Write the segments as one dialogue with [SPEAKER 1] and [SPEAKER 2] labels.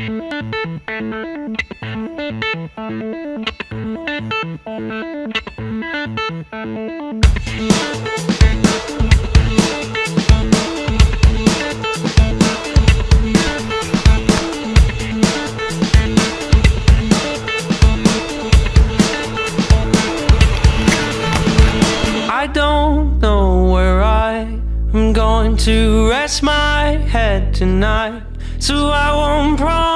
[SPEAKER 1] I don't know where I am going to rest my head tonight, so I won't promise.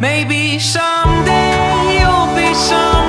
[SPEAKER 1] Maybe someday you'll be some.